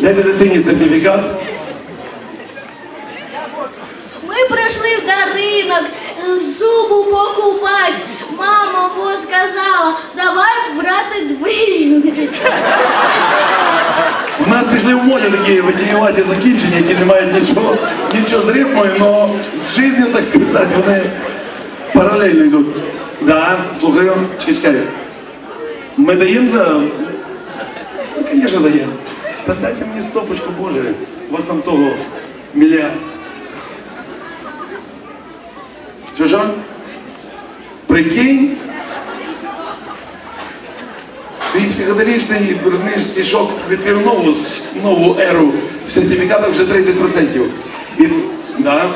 Дайте дитині сертифікат. Ми прийшли в даринок, зубу покупать. Мама вот сказала, давай брати дві. В нас пішли в моді такі витіюваті закінчення, які не мають нічого, нічого з рифмою, але з життю, так сказати, вони паралельно йдуть. Да, слухаю, чекай, чекай. Ми даємо за. Ну, звісно, даємо. Та дайте мені стопочку, Боже, у вас там того мільярд. Ж? Прикинь? Твій психоделічний, розумієш, стішок відкрив нову, нову еру в сертифікатах вже 30%. І, да.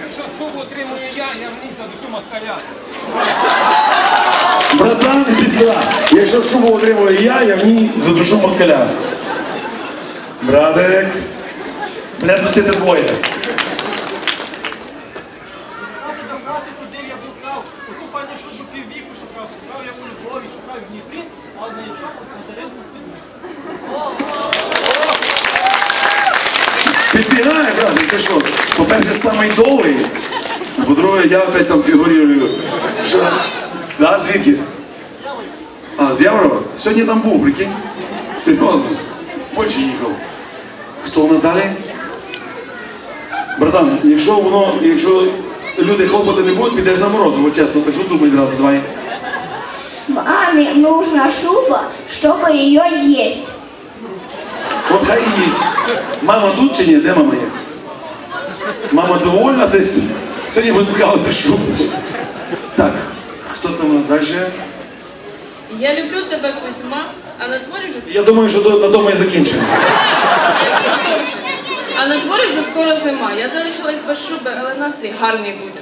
Якщо шубу отримую я, я вниз задушу москаля. Братан, сюди. Якщо шубу отримую я, я в ній задушу москаля. Братик. Мене досити двоє. Підбігає, братик, ти що? По-перше, самий довгий. По-друге, я опять там фігурую. Що? Да, звідки? А, з Яворова? Сьогодні там був, прикинь. Серйозно. З Польщі їхав. Хто у нас далі? Братан, якщо воно, якщо люди хлопати не будуть, підеш на морозиво, чесно, так що думай зразу, давай. Маме нужна шуба, чтобы ее есть. От хай і їсть. Мама тут чи ні? Де мама є? Мама довольна десь. Сьогодні буде вкалувати шубу. Так, хто там у нас далі? Я люблю тебе, Кузьма, а на дворі вже Я думаю, що на тому і закінчимо. а на дворі вже скоро зима. Я залишилась без шуби, але настрій гарний буде.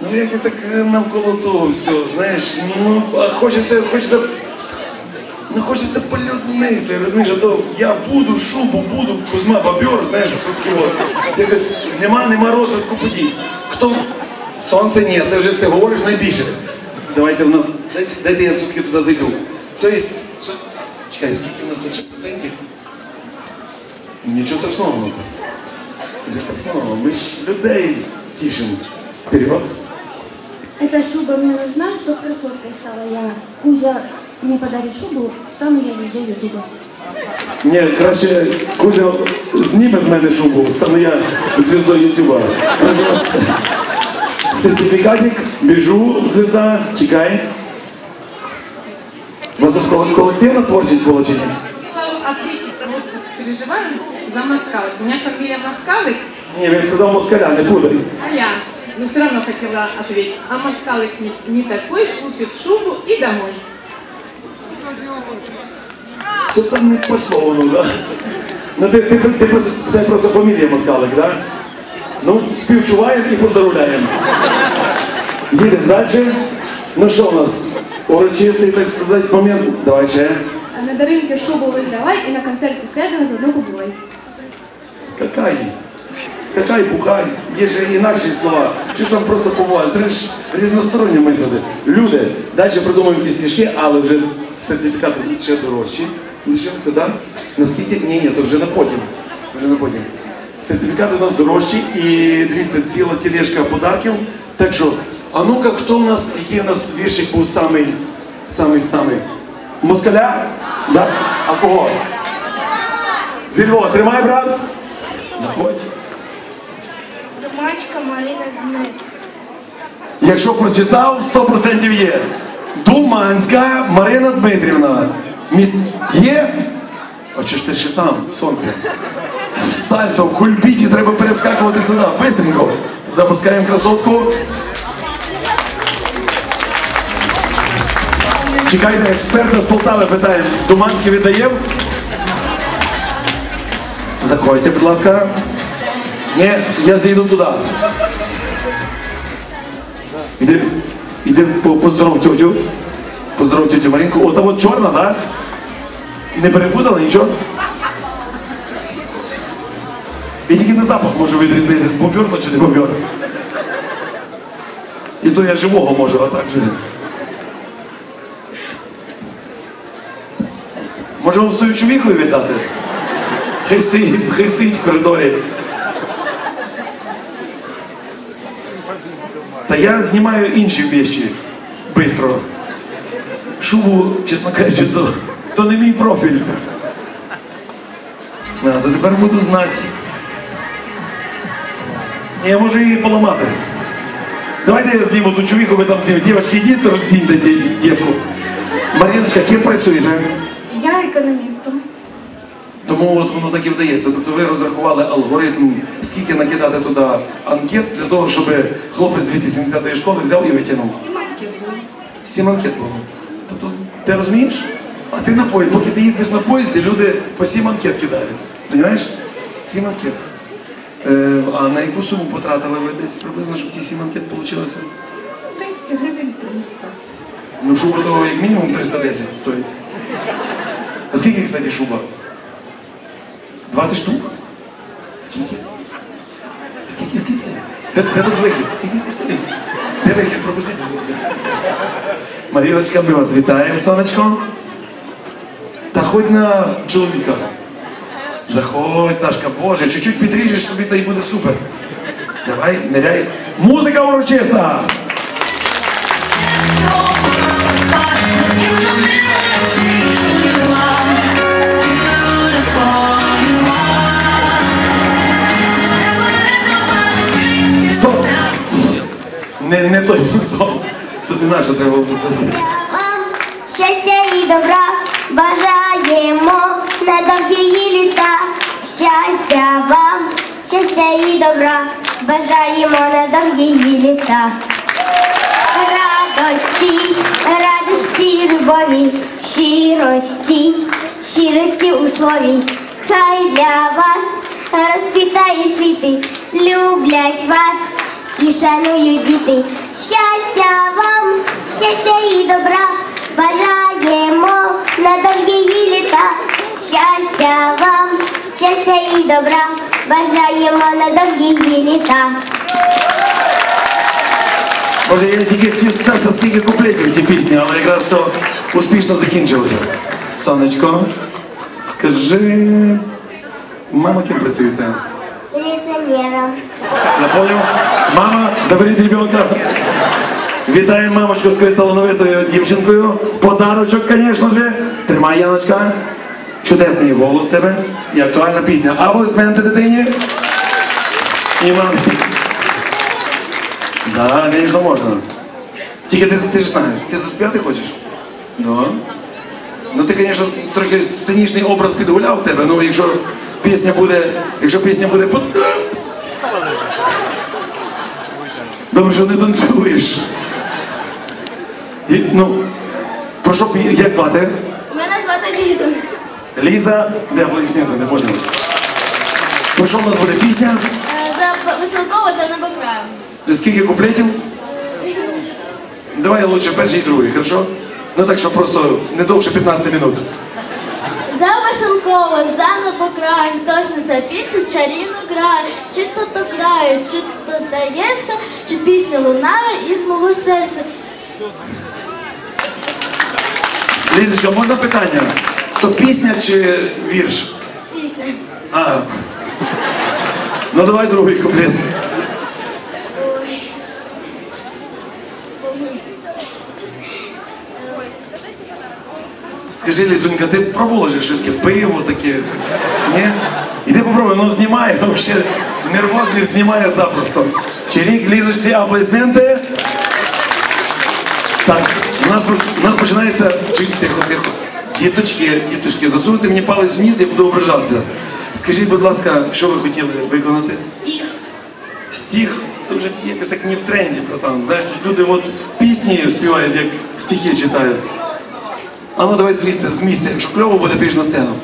Ну якось так е, навколо того все, знаєш, ну а хочеться, хочеться. Ну хочеться польот мислі, розумієш, а то я буду, шубу, буду, Кузьма бобер, знаєш, що таке от. Якось нема, нема розвитку подій. Хто? Сонце ні, ти вже ти говориш найбільше. Давайте в нас, дай- дайте я все-таки туди зайду. Тобто, що- чекай, скільки у нас тут ще процентів? Нічого страшного. Нічого страшного, ми ж людей тішимо. Вперед. Эта шуба мне нужна, чтобы красоткой стала я. Кузя мне подарит шубу, стану я звездой ютуба. Ні, краще Кузя зніме з мене шубу, стану я звіздою Ютуба. Прошу вас. Сертифікатик, біжу, звізда, чекай. У вас тут кол- колективна чи? Хотела ответить, вот переживаю за Москалик. У меня фамилия Москалик, Ні, він сказав москаля, не путай. а я, но все равно хотела ответить. А Москалик не, не такой, купит шубу и домой. Що там не пошло воно, да? Ну ти, ти, ти, просто, це просто фамілія москалик, да? Ну, співчуваємо і поздравляємо. Їдемо далі. Ну що у нас? Урочистий, так сказати, момент. Давай ще. На даринке шубу вигравай і на концерті Скрябіна заодно купувай. Скакай. Скакай, бухай. Є ж інакші слова. Чи ж нам просто побуває? Треба ж різносторонньо мислити. Люди, далі придумуємо ті стіжки, але вже сертифікати ще дорожчі. Лишилися, так? Наскільки? Ні, ні, то вже на потім. Вже на потім. Сертифікати у нас дорожчі і дивіться, ціла тележка подарків. Так що, а ну-ка, хто у нас, який у нас віршик був самий, самий, самий? Москаля? Да? А кого? Зі Львова, тримай, брат. Заходь. Домачка Марина Дмит. Якщо прочитав, 100% є. Думанська Марина Дмитрівна. Міст... Є? А чи ж ти ще там, сонце? В сальто, в кульбіті треба перескакувати сюди. Бистренько. Запускаємо красотку. Чекайте, експерта з Полтави питаємо. Думанський віддає? Заходьте, будь ласка. Ні, я зійду туди. Іди, іди поздоров тьотю. Поздоров тьотю Марінку. Ота от чорна, так? Не перепутала нічого? І тільки на запах можу відрізнити, бобер чи не бобер. І то я живого можу, а так же. Може вам стоючу віхою віддати? Хай стоїть, в коридорі. Та я знімаю інші вещі бистро. Шубу, чесно кажучи, то, то не мій профіль. А, то тепер буду знати. Я можу її поламати. Давайте я зніму ту чоловіку, ви там знімете. Дівчатки, йдіть, роздіньте ді- дітку. Мар'яночка, ким працюєте? Економістом. Тому от воно так і вдається. Тобто ви розрахували алгоритм, скільки накидати туди анкет для того, щоб хлопець 270-ї школи взяв і витягнув. Сім анкет було. Тобто, ти розумієш? А ти на поїзді, поки ти їздиш на поїзді, люди по сім анкет кидають. Розумієш? Сім анкет. Е, а на яку суму потратили ви десь приблизно, щоб ті сім анкет вийшло? Десь гривень 300. Ну, шуба того як мінімум 310 стоїть. А скільки, кстати, шуба? 20 штук? Скільки? Скільки, скільки? Де, де тут вихід? Скільки коштує? Де вихід? Пропустіть. Марілочка, ми вас вітаємо, сонечко. Та ходь на чоловіка. Заходь, Ташка, Боже, чуть-чуть підріжеш собі, та й буде супер. Давай, ниряй. Музика урочиста! Не, не той музон. Тут інакше треба поставити. Вам щастя і добра бажаємо на довгі літа. Щастя вам, щастя і добра бажаємо на довгі літа. Радості, радості, любові, щирості, щирості у слові. Хай для вас розквітають квіти, люблять вас і шанують діти. Щастя вам, щастя і добра бажаємо на довгі літа. Щастя вам, щастя і добра бажаємо на довгі літа. Може, я не тільки хотів спитатися, скільки куплетів ті пісні, але якраз все успішно закінчилося. Сонечко, скажи, мама ким працюєте? Міліціонером. Понял. Мама, заберіть ребенка. Вітаємо мамочку з талановитою дівчинкою. Подарочок, звісно же. Тримай, Яночка. Чудесний голос в тебе і актуальна пісня. Аплодисменти дитині. І мамі. Да, звісно, можна. Тільки ти, ти ж знаєш, ти заспівати хочеш? Да. Ну ти, звісно, трохи сценічний образ підгуляв тебе, ну якщо пісня буде, якщо пісня буде. Добре, що не танцюєш. І, ну, про що як звати? Мене звати Ліза. Ліза, де аплодисменти, не поняв. Про що в нас буде пісня? За Веселкова за небокраєм. Скільки куплетів? Давай лучше перший і другий, хорошо? Ну так що просто не довше 15 минут. За Веселкова, за небокраєм, хтось несе піцю, чарівну грає. Чи то то грає, чи то здається, чи пісня лунає із мого серця. Лізочка, можна питання? То пісня чи вірш? Пісня. А. Ну давай другий куплет. Ой. Помись. Скажи, Лізунька, ти пробувала же щось таке пиво таке? Ні? Іди попробуй, воно знімає, взагалі нервозний знімає запросто. Чирік, Лізочці, аплодисменти. Так, у нас, у нас починається. Чуть, тихо, тихо. Діточки, діточки, засуньте мені палець вниз, я буду ображатися. Скажіть, будь ласка, що ви хотіли виконати? Стих. Стих, то вже якось так не в тренді, братан. Знаєш, люди от пісні співають, як стихи читають. А ну давай з місця, з місця, якщо кльово буде, піш на сцену.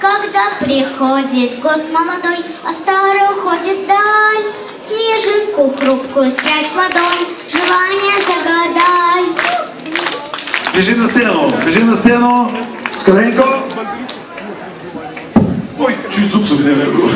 Когда приходит год молодой, а старый уходит даль, Снежинку хрупкую спрячь в ладонь, желание загадай. Біжи на сцену, біжи на сцену, скоренько. Ой, чуть зуб собі не вибрав.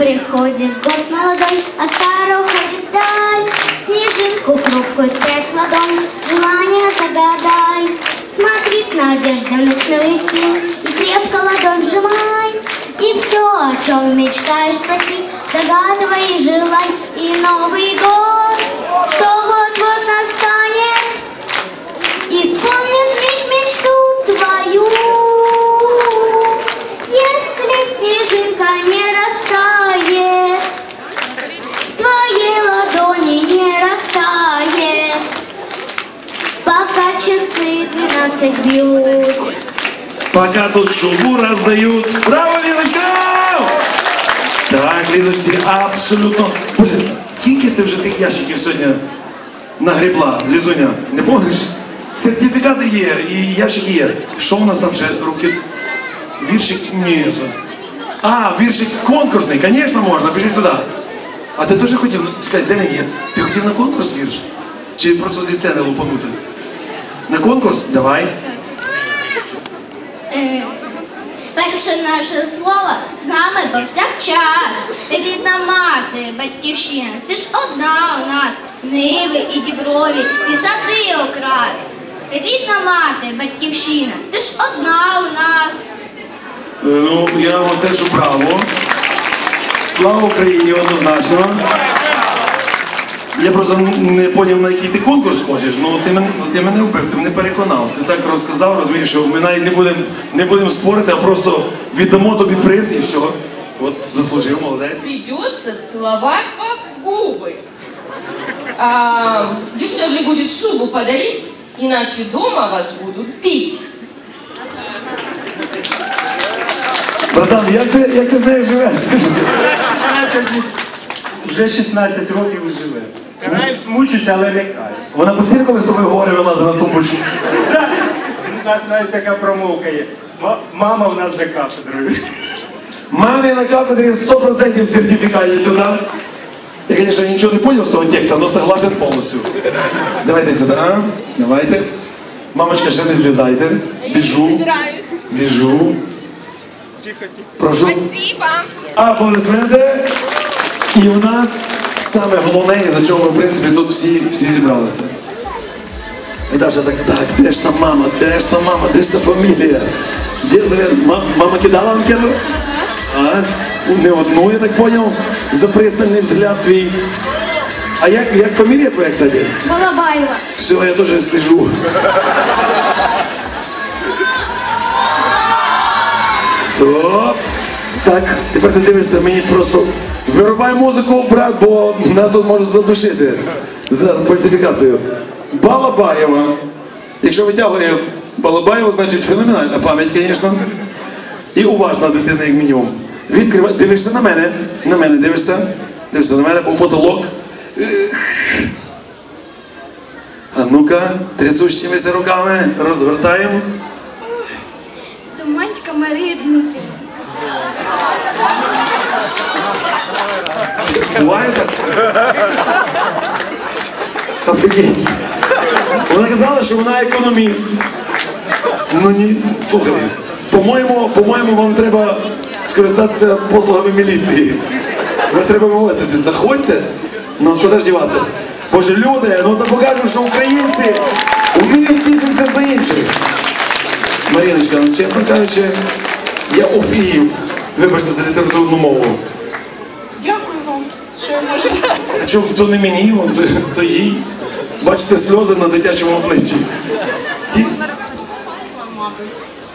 Приходит год молодой, а старый уходит даль, Снежинку хрупкую спрячь в ладонь, желание загадай. Смотри с надеждой в ночную синь и крепко ладонь сжимай. мечтаешь, проси, загадывай желай и Новый год, что часы двенадцать бьют. Пока тут шубу раздают. Браво, Лізочка! Так, Лізочці, абсолютно. Боже, скільки ти вже тих ящиків сьогодні нагрібла, Лізуня? Не помниш? Сертифікати є і ящики є. Що у нас там ще руки? Віршик? Ні. А, віршик конкурсний, звісно, можна, пішли сюди. А ти теж хотів, чекай, де він є? Ти хотів на конкурс вірш? Чи просто зі сцени лупанути? На конкурс? Давай. Перше наше слово з нами повсякчас. Рідна мати, батьківщина, ти ж одна у нас, ниви і діброві, і сади окрас. Рідна мати, батьківщина, ти ж одна у нас. Е, Ну, я вам скажу, що браво. Слава Україні однозначно. Я просто не зрозумів, на який ти конкурс хочеш. Ну ти мене, ти мене вбив, ти мене переконав. Ти так розказав, розумієш, що ми навіть не будемо не будем спорити, а просто віддамо тобі приз і все. От заслужив, молодець. Придется целовать вас в губы. А, дешевле будет шубу подарить, иначе дома вас будут бить. Братан, як ти, як ти з нею живеш? 16 вже 16 років живе. Караюсь, мучуся, але не. Вона постійно коли з тобою гори вилазить на тумбочку. У нас навіть така промовка є. Ма- Мама в нас за кафедрою. Мамі на кафедрі 100% сертифікат є туди. Я, конечно, ничего не понял с того текста, но согласен полностью. Давайте сюда. Давайте. Мамочка, ще не злізайте. Біжу. Біжу. Прошу. Спасибо. Аплодисменти. І у нас саме головне, за чого ми, в принципі, тут всі, всі зібралися. І Даша так, так, де ж та мама, де ж та мама, де ж та фамілія? Де завет? Ма- Мама кидала анкету? А? Не одну, я так поняв, за пристальний взгляд твій. А як, як фамілія твоя, кстати? Балабаєва. Все, я теж слежу. Стоп. Так, тепер ти дивишся, мені просто вирубай музику, брат, бо нас тут можуть задушити за фальсифікацію. Балабаєва. Якщо витягує Балабаєва, значить феноменальна пам'ять, звісно. І уважна дитина, як мінімум. Відкривай, дивишся на мене, на мене дивишся, дивишся на мене, у потолок. А ну-ка, трясущимися руками розгортаємо. Туманська Марія Дмитрівна. Буває так? Офігеть. Вона казала, що вона економіст. Ну ні, слухай, по-моєму, по-моєму, вам треба скористатися послугами міліції. Вас треба молитися. Заходьте, ну куди ж діватися? Боже, люди, ну то покажемо, що українці вміють тішитися за інших. Маріночка, ну чесно кажучи, я офігів. Вибачте за літературну мову. Дякую вам, що я можу. А чого то не мені, то, то їй. Бачите сльози на дитячому обличчі. Ті...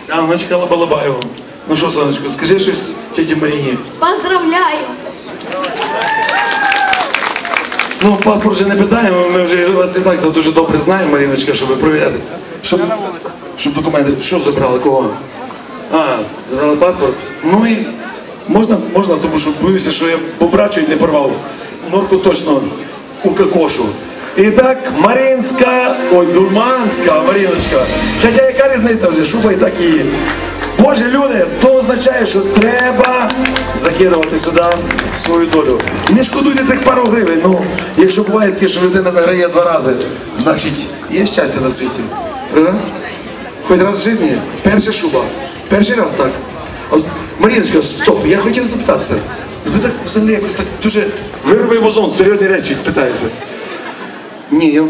А, вона чекала Балабаєва. Ну що, сонечко, скажи щось тіті Маріні. Поздравляю! Ну, паспорт вже не питаємо, ми вже вас і так за дуже добре знаємо, Маріночка, щоб ви провіряти. Щоб, щоб документи. Що забрали? Кого? А, забрали паспорт. Ну і можна, можна, тому що боюся, що я побрачу і не порвав. Норку точно укокошу. І так, Марінська, ой, Дурманська, Маріночка. Хоча яка різниця вже, шуба і так і. Боже, люди, то означає, що треба закидувати сюди свою долю. Не шкодуйте тих пару гривень. Ну, якщо буває таке, що людина виграє два рази, значить є щастя на світі. Хоч раз в житті, перша шуба. Перший раз так. От, Маріночка, стоп, я хотів запитатися. Ви так взагалі якось так дуже вирвий вазон, серйозні речі питаюся. Ні, я,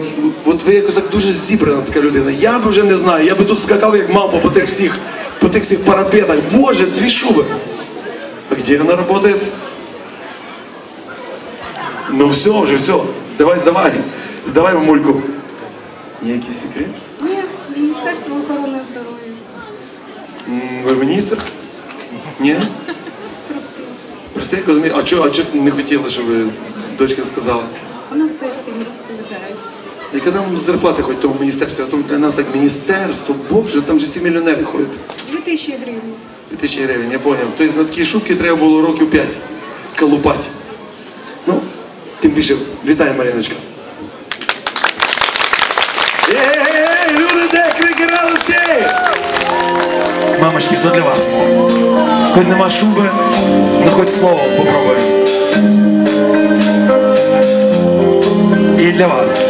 от ви якось так дуже зібрана така людина. Я б вже не знаю, я би тут скакав як мавпа по тих всіх, по тих всіх парапетах. Боже, дві шуби. А где она работает? Ну все, уже все. Давай, сдавай. Сдавай мамульку. Ніякий секрет? Ні, Міністерство охорони здоров'я. Ви міністр? Ні? Спростила. Прости. А чого а не хотіли, щоб дочка сказала? Вона все всім розповідає. Яка там зарплата хоч в тому міністерстві? А то для нас так міністерство, боже, там же всі мільйонери ходять. Дві тисячі гривень. 2000 гривень, я поняв. Тобто на такі шубки треба було років 5 колупати. Ну, тим більше, вітаю, Маріночка. Мамочки, то для вас. Хоч нема шуби, ну хоч слово попробуй. І для вас.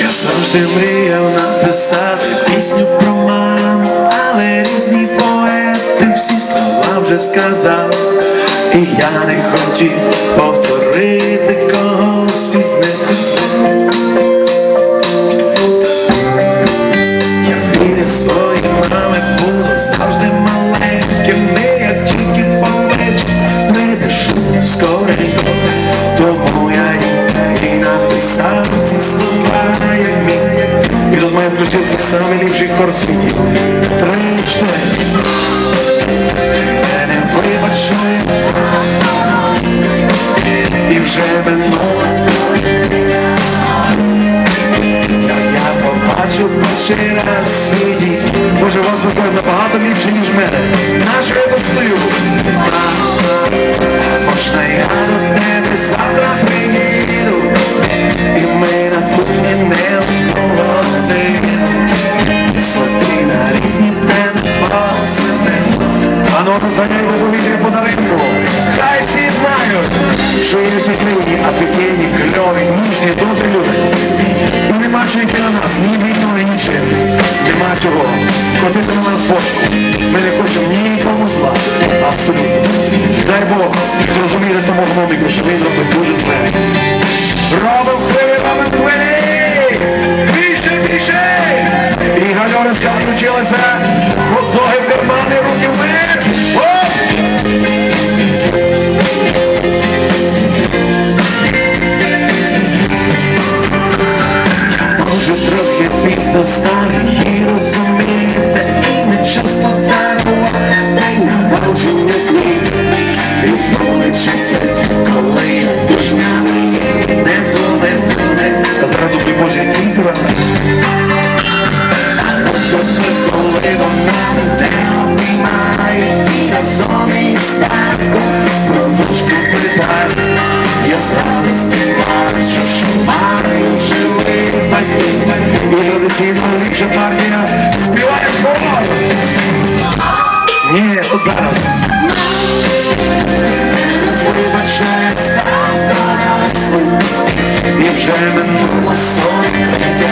Я завжди мріяв написати пісню про маму, але різні поети всі слова вже сказав. І я не хотів повторити когось із них. Мами буду завжди маленьким, не як тільки повечір прийду скоренько, тому я і написав ці слова, як мій. Тут має включитися самий ліпший хор світі. Три, чотири. Мене вибачує, і вже минуло. Я, я побачив перший раз в світі. Боже, вас виходить набагато ліпше, ніж мене. Наш стою? Можна я до тебе завтра приїду, і ми на кухні не обговоримо. Собі на різні темпи посидимо. А ну зайняй повітря подарунку. Що є ті офігенні, кльові, ніжні, добрі люди. І нема чого йти на нас, ні війну, ні нічим. Нема чого. Котити на нас бочку. Ми не хочемо нікому зла. Абсолютно. Дай Бог зрозуміти тому гноміку, що він робить дуже зле. Робимо хвилі, робимо хвилі! Більше, більше! І гальорочка включилася. Ноги в кармани, руки вверх. Пізно стали і розумієте, і не часто дарував, та й народження квіт. І вуличися, коли дожняний не зуме, зуме. Та заради тобі Боже, який ти рада. Тобто, коли вона мене обіймає, і разом татком традиційно ліпша партія співає хор. Ні, от зараз. Вибачає, став дорослим, і вже минуло сотня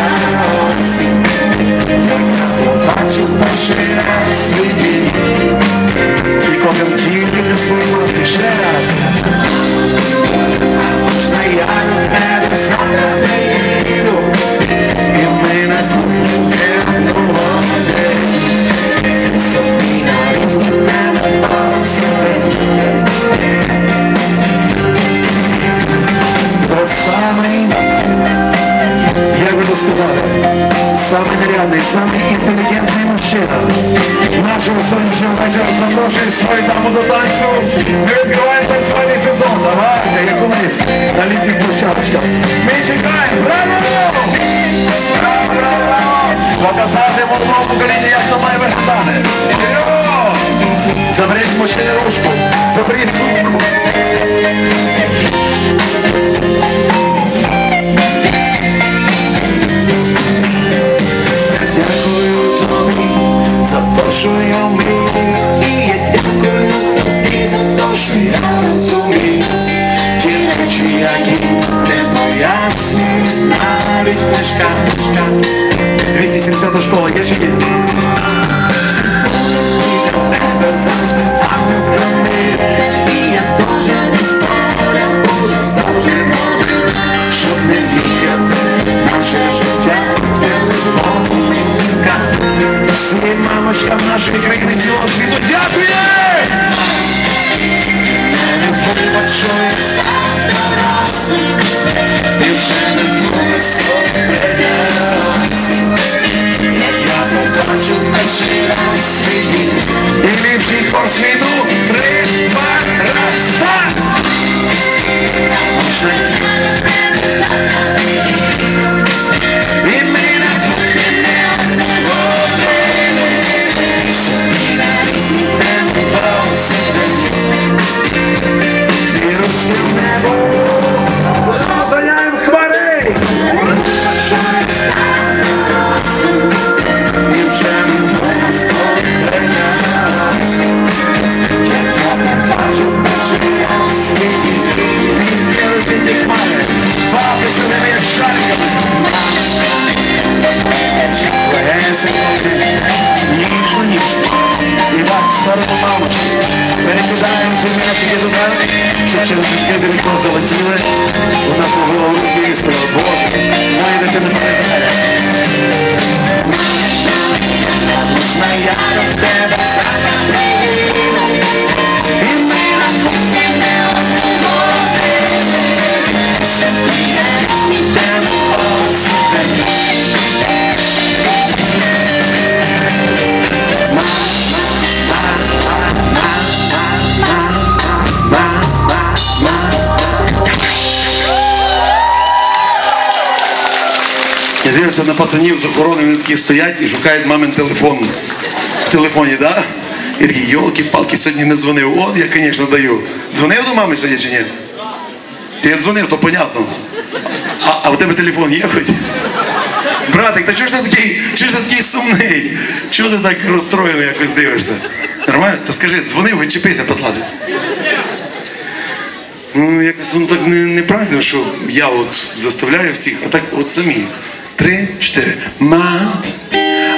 охорони, вони такі стоять і шукають мамин телефон в телефоні, да? І такі, йолки-палки, сьогодні не дзвонив. От я, звісно, даю. Дзвонив до мами сьогодні чи ні? Ти дзвонив, то понятно. А, а в тебе телефон є хоч? Братик, та чого ж ти такий, чого ж ти такий сумний? Чого ти так розстроєно якось дивишся? Нормально? Та скажи, дзвонив, відчепися, потлади. Ну, якось воно так не, неправильно, що я от заставляю всіх, а так от самі. Три, чотири. Мам,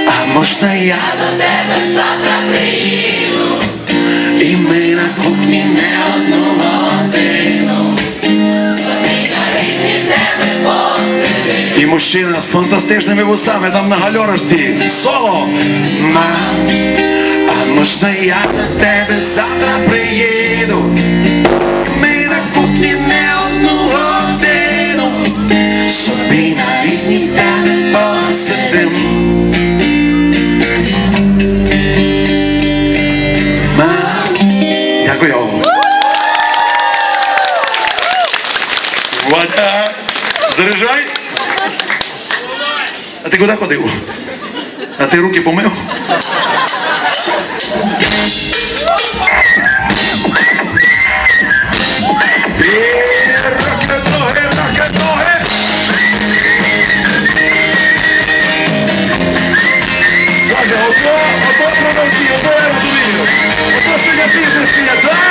а можна я до тебе завтра приїду? І ми на кухні не одну годину. І мужчина з фантастичними вусами там на гальорості. Соло. Мам, а можна я до тебе завтра приїду? Різні теми посидим. Дякую. Валя, заряджай. А ти куди ходив? А ти руки помив? Сьогодні бізнес є.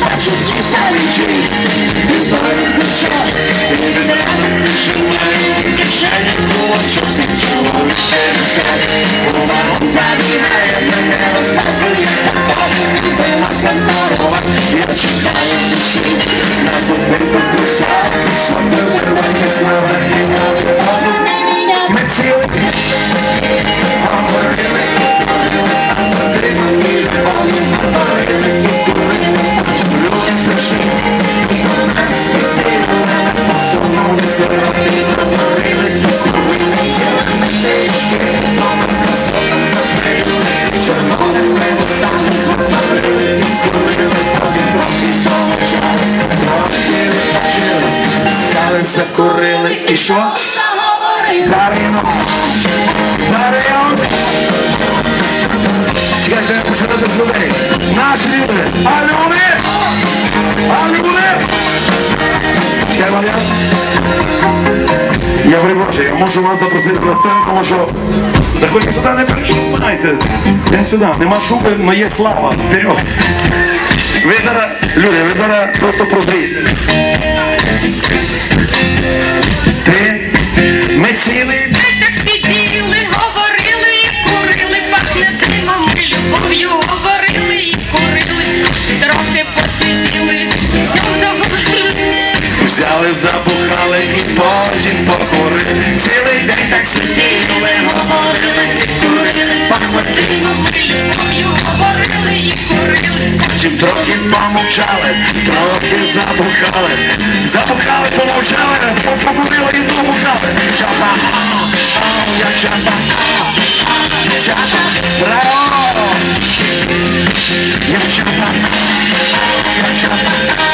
Watch it, Jesus, Jesus. І той за час, і від радості шумає Кишені кулачок зіціло лише назад У Сяли, закурили, і що? Дарино, Дарино Чекайте, треба починати з людей. Наші люди. А люди? А люди? Чекай, Мар'ян. Я перепрошую, я можу вас запросити на сцену, тому що заходьте сюди, не переживайте. Я сюди, нема шуби, але є слава. Вперед. Ви зараз, люди, ви зараз просто прозрієте. Ти, ми цілий день Так сиділи, говорили і курили, пахне димом і любов'ю говорили і курили, трохи посиділи. Взяли, забухали і потім покурили. Цілий день так сиділи, говорили і курили. Пахло димом І любов'ю говорили і курили. Потім трохи помовчали, трохи забухали. Забухали, помовчали, покурили і забухали. Чапа, ау, я чапа, ау, чапа, браво! Я чапа, ау, я чапа, Давай, малыш,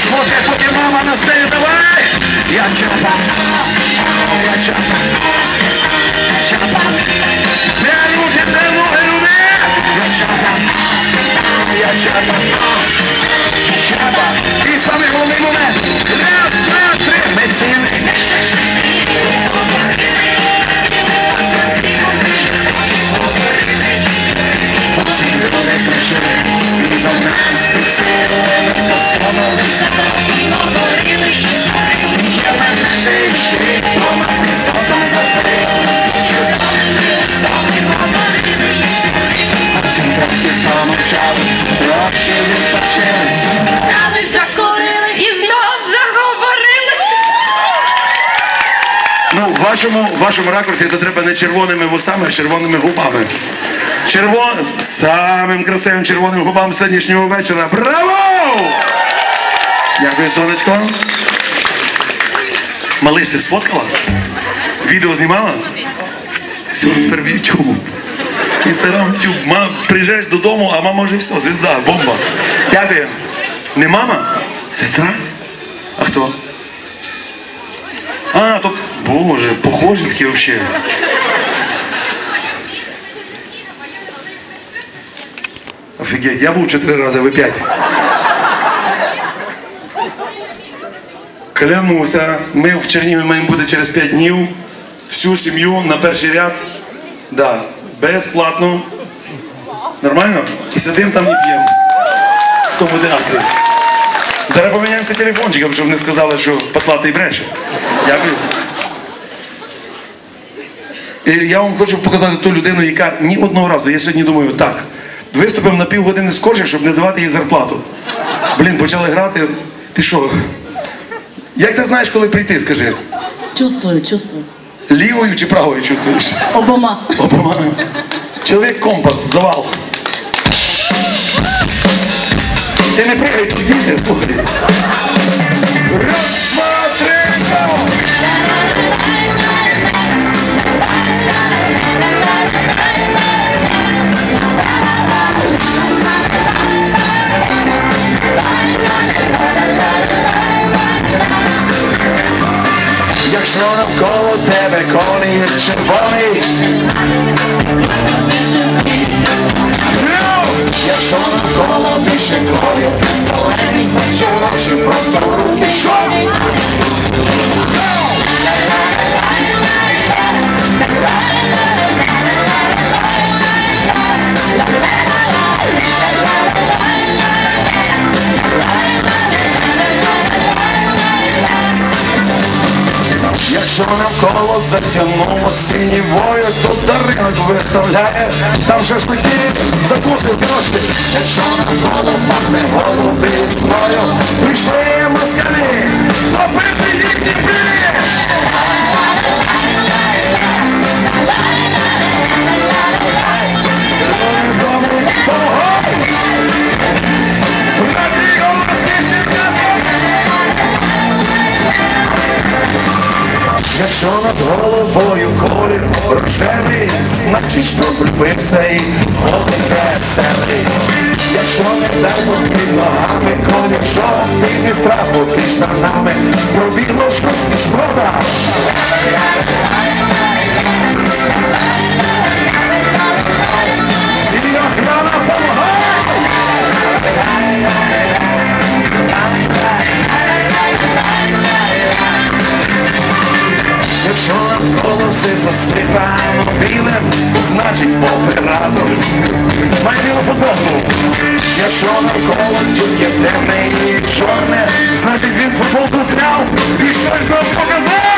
фоткай, потім мама на сцені, давай! Я чапа, ау, я чапа, чапа. Де люди, де ноги, люди? Я чапа, я чапа, чапа. І саме головний момент. Раз, два, три. Ми Ну, в вашому, в вашому ракурсі то треба не червоними вусами, а червоними губами. Червон... Самим красивим червоним губам сьогоднішнього вечора. Браво! Дякую, сонечко. Малиш, ти сфоткала? Відео знімала? Все, тепер в YouTube. Інстаграм, YouTube. Ма, приїжджаєш додому, а мама вже все, звізда, бомба. Дякую. Не мама? Сестра? А хто? А, то, боже, похожі такі взагалі. Офігеть, я був чотири рази, ви п'ять. Клянуся, ми в Чернігові маємо бути через п'ять днів. Всю сім'ю на перший ряд. Да, безплатно. Нормально? І сидимо там і п'ємо. В тому театрі. Зараз поміняємося телефончиком, щоб не сказали, що потлатий бреше. Дякую. І я вам хочу показати ту людину, яка ні одного разу, я сьогодні думаю, так, виступимо на півгодини скорше, щоб не давати їй зарплату. Блін, почали грати. Ти що? Як ти знаєш, коли прийти, скажи? Чувствую, чувствую. Лівою чи правою чувствуєш? Обома. Обома. Чоловік компас, завал. Ти не пригай, діти, слухай. Раз, Тръгна наоколо тебе кони и червони Јашо наоколо дише горе Сталени са чароше, просто руки шоми затягнуло синевою тут ринок виставляє, там шашлики, закуски, короче, якщо на голову пахне голуби строю, прийшли москалі, побити їхні блі. Якщо над головою колір рожевий, значить, що зробився і ходить веселий. Якщо не дамо під ногами колір жовтий, не страху ти ж над нами, пробігло щось між прода. Якщо навколо все засипано білим, значить оператор має білу футболку. Якщо навколо тільки темне і чорне, значить він футболку зняв і щось нам показав.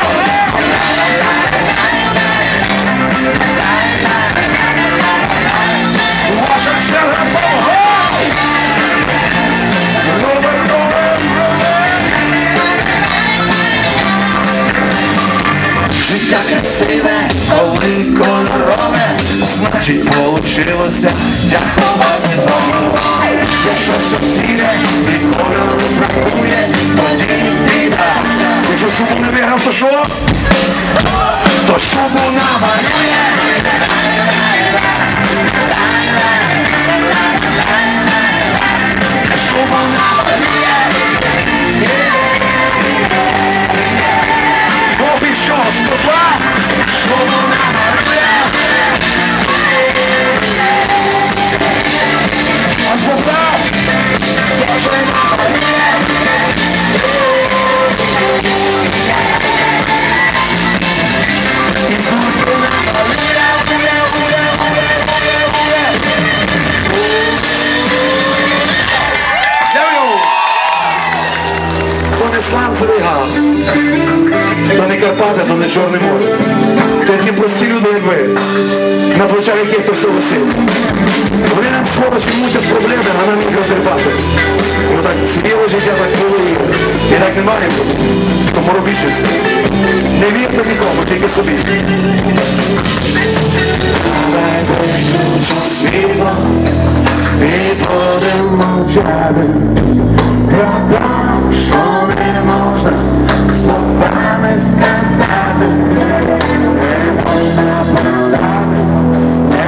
Значить получилося дякувати Богу. Якщо сіре і кольору бракує, тоді біда. Якщо шубу не виграв, то що? То шубу Карпати, то не Чорне море. То прості люди, як ви, на плечах яких то все висить. Вони нам сволочі мучать проблеми, а нам їх розірвати. Ну так сміло життя так було і, так не має бути. Тому робіть щось. Не вірте нікому, тільки собі. Світло і будемо мовчати. Про те, що не можна словами сказати, не можна писати, неможливо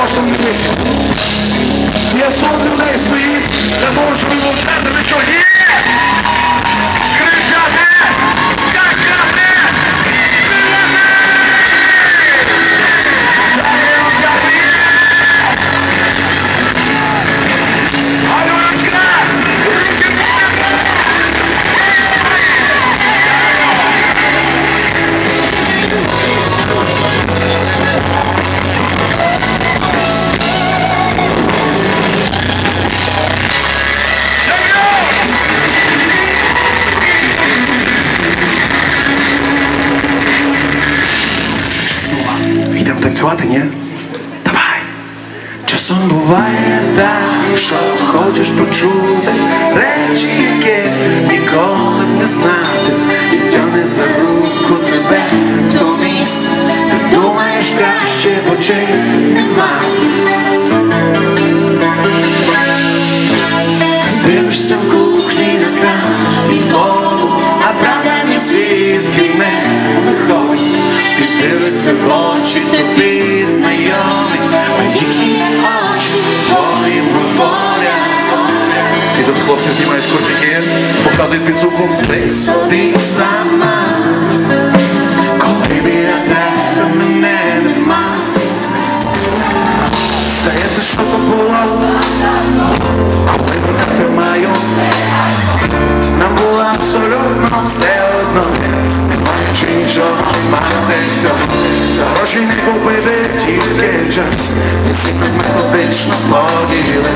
мовчати коштом не мати все. За гроші не купити тільки час, і всіх нас методично поділили.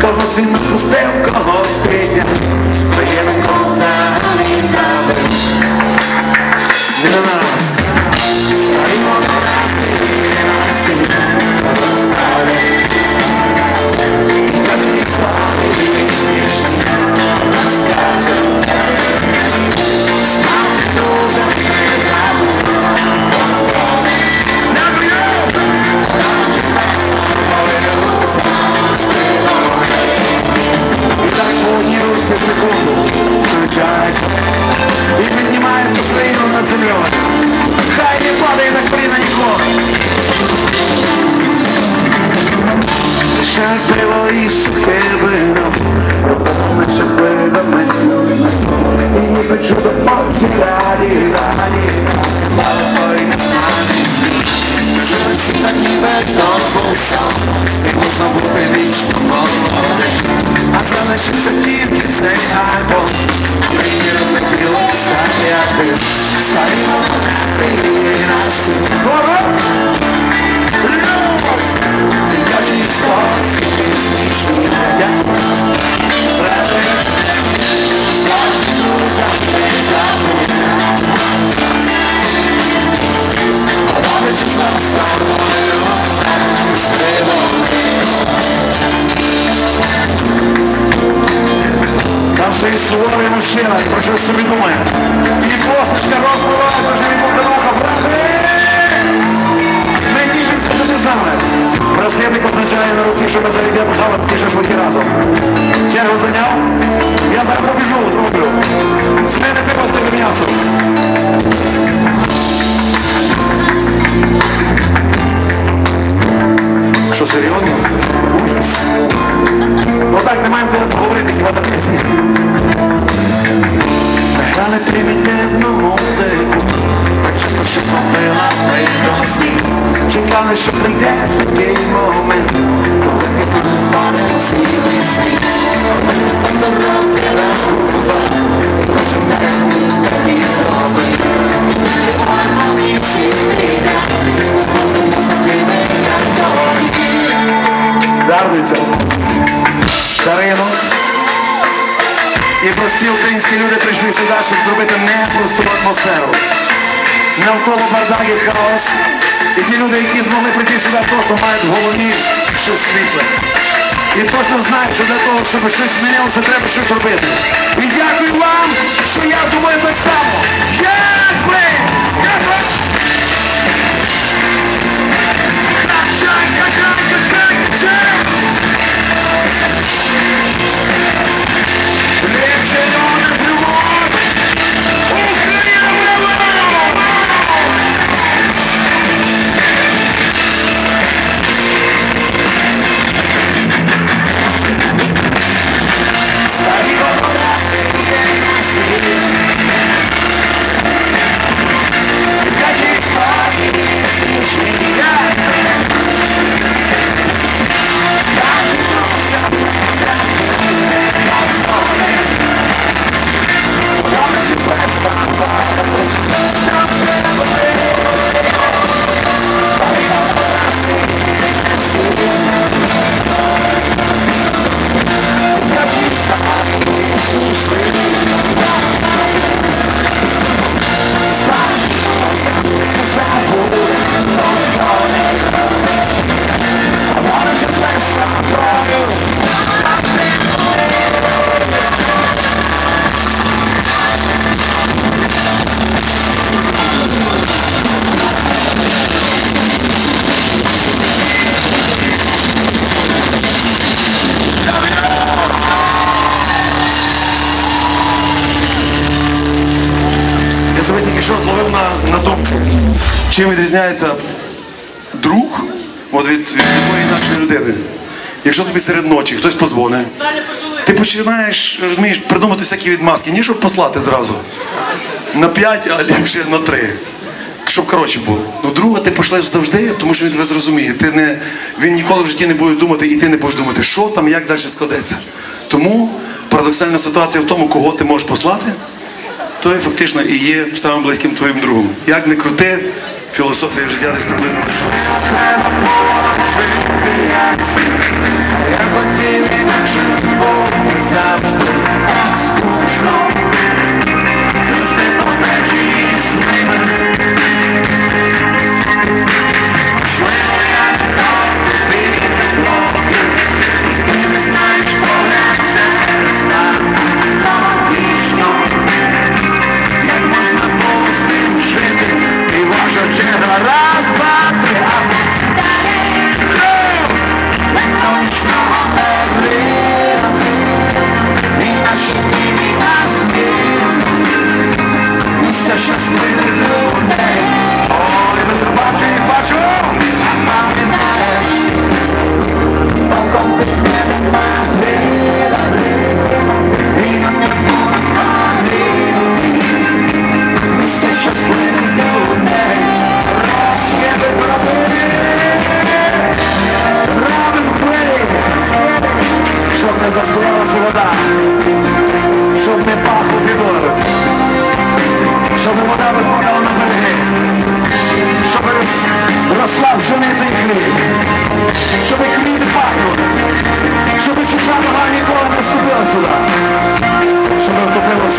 Когось він напустив, когось підняв, кого взагалі забив. Землею Хай не падає на коліна ніколи Шар пиво і сухе вино Робимо щасливими. І ніби чудо польські раді, раді. Той не знає світ Жили всі так ніби довбуся І можна бути вічно молодим А залишився тільки цей альбом. Мені розлетілося як дим Старі фотографії на стоїть суворий мужчина, і про щось собі думає. І косточка розпливається Браслетик означає на руці, що ми заведемо хавати ті шашлики разом. Чергу зайняв? Я зараз побіжу, зроблю. З мене пиво з тебе м'ясо. Що серйозно? Ужас. Ну так, не маємо коли поговорити хіба на пісні. Грали примітивну музику, так часто, що попила прийдосні. Чекали, що прийде такий момент, коли підпаде цілий світ. Там дороги рахував, і кожен день такий зробив. І тільки альбомі всі прийде, будемо такими, як тоді. Дарниця. Дарину. І прості українські люди прийшли сюди, щоб зробити непросту атмосферу. Навколо бардак і хаос. І ті люди, які змогли прийти сюди, просто мають в голові щось світле. І просто знають, що для того, щоб щось змінилося, треба щось робити. І дякую вам, що я думаю так само. Дякую! Дякую! Качай, качай, качай, качай! Ліпше номер серед ночі хтось позвонить, ти починаєш, розумієш, придумати всякі відмазки, ні, щоб послати зразу. На 5, а ліпше на 3. Щоб коротше було. Ну друга ти пошлеш завжди, тому що він тебе зрозуміє. Ти не, він ніколи в житті не буде думати, і ти не будеш думати, що там, як далі складеться. Тому парадоксальна ситуація в тому, кого ти можеш послати, той фактично і є самим близьким твоїм другом. Як не крути, філософія життя десь приблизно. Хотів інакше, бо не завжди так скучно. Щоб квіти пахнули, щоб чужа нога ніколи не вступила сюди, щоб втопило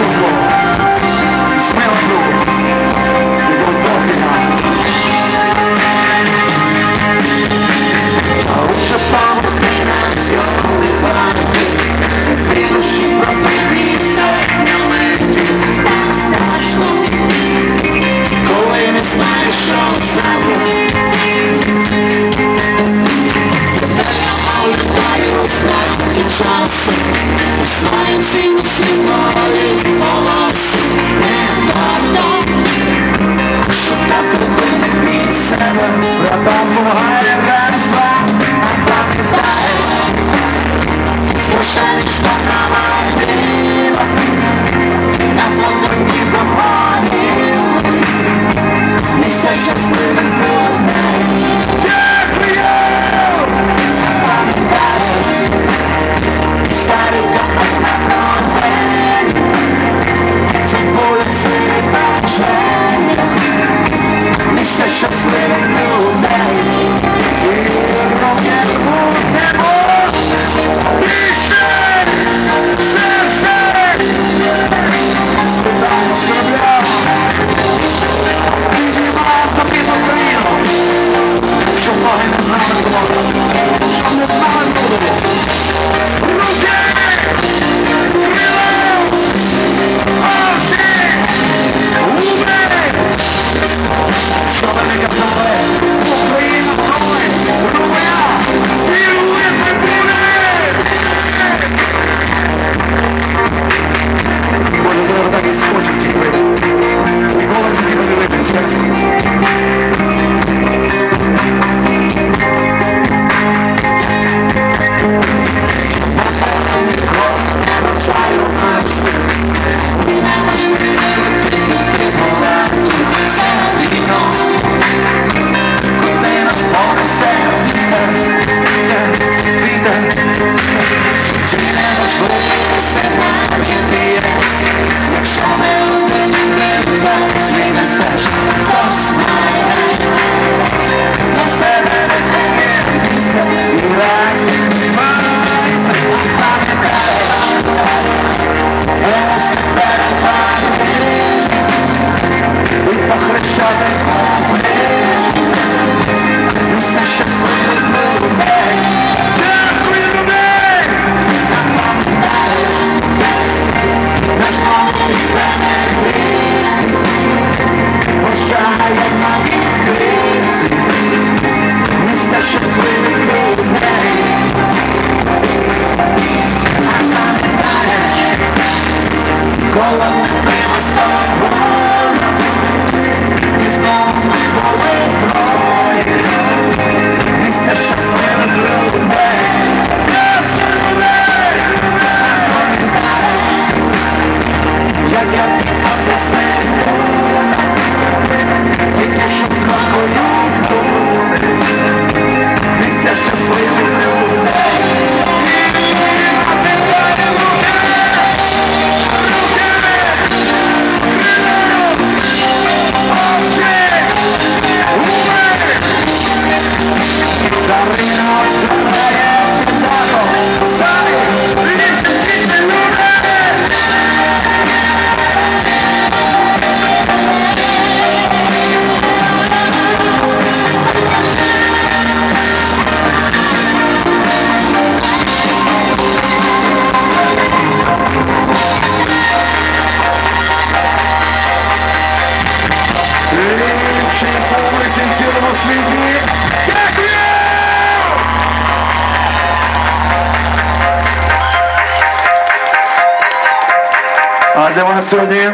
posledně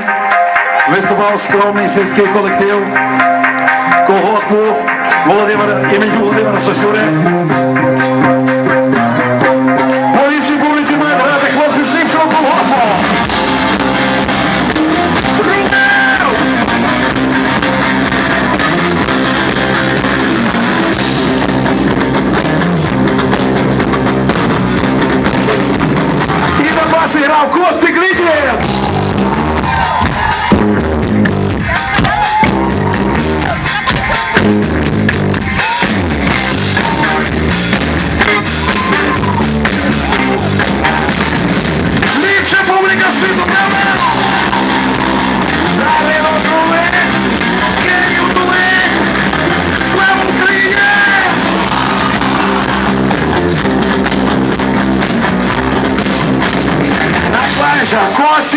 vystupoval skromný syrský kolektiv Kohospu Volodymyr, imidž Volodymyra Sošury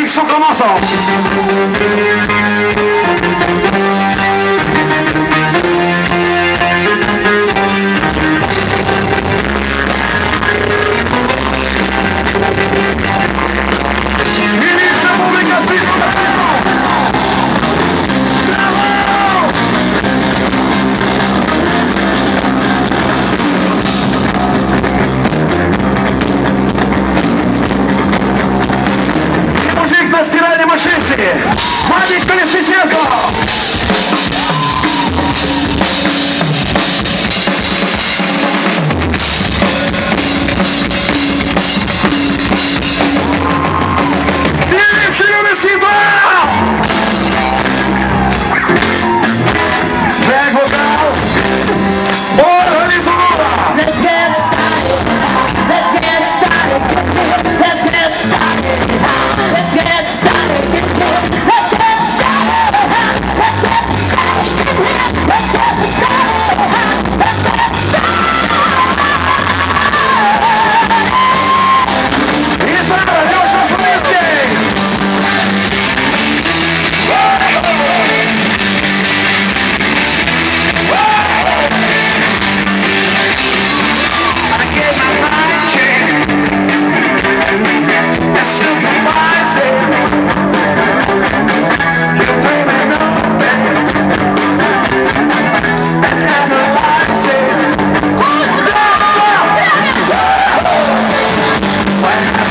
Isso, promoção.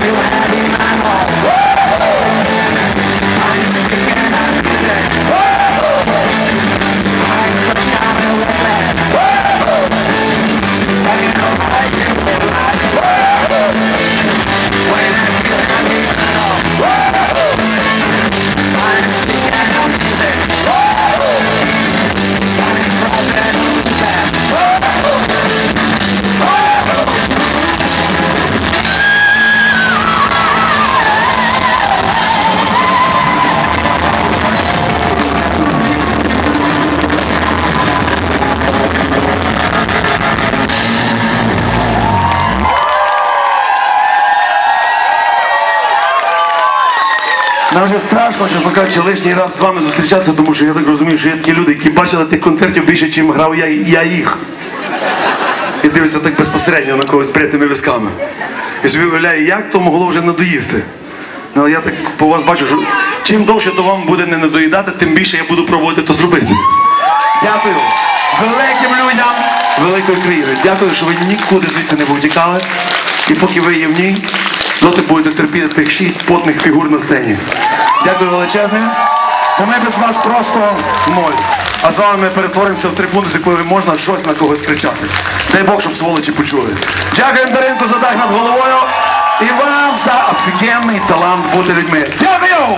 Нам чесно кажучи, лишній раз з вами зустрічатися, тому що я так розумію, що є такі люди, які бачили тих концертів більше, ніж грав я, я їх. І дивляться так безпосередньо на когось з притими висками. І собі уявляю, як то могло вже надоїсти. Ну, але я так по вас бачу, що чим довше то вам буде не надоїдати, тим більше я буду пробувати то зробити. Дякую великим людям великої країни. Дякую, що ви нікуди звідси не повтікали. І поки ви є в ній, доти будете терпіти тих шість потних фігур на сцені. Дякую величезне. Та ми без вас просто ноль. А з вами ми перетворимося в трибуну, з якої можна щось на когось кричати. Дай Бог, щоб сволочі почули. Дякуємо Даринку за дах над головою і вам за офігенний талант бути людьми. Дякую!